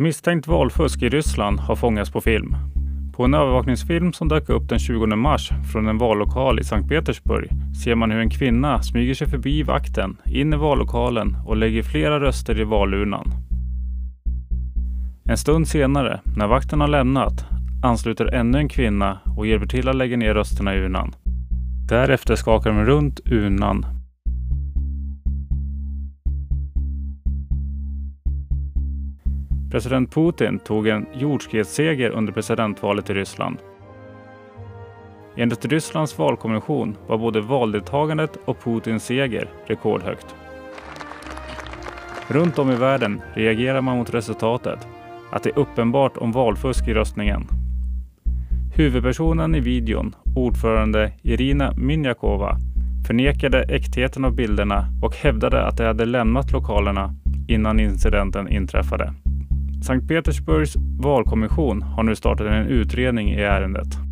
Misstänkt valfusk i Ryssland har fångats på film. På en övervakningsfilm som dök upp den 20 mars från en vallokal i Sankt Petersburg ser man hur en kvinna smyger sig förbi vakten in i vallokalen och lägger flera röster i valurnan. En stund senare, när vakten har lämnat, ansluter ännu en kvinna och hjälper till att lägga ner rösterna i urnan. Därefter skakar de runt urnan President Putin tog en jordskredsseger under presidentvalet i Ryssland. Enligt Rysslands valkommission var både valdeltagandet och Putins seger rekordhögt. Runt om i världen reagerar man mot resultatet, att det är uppenbart om valfusk i röstningen. Huvudpersonen i videon, ordförande Irina Minjakova, förnekade äktheten av bilderna och hävdade att de hade lämnat lokalerna innan incidenten inträffade. Sankt Petersburgs valkommission har nu startat en utredning i ärendet.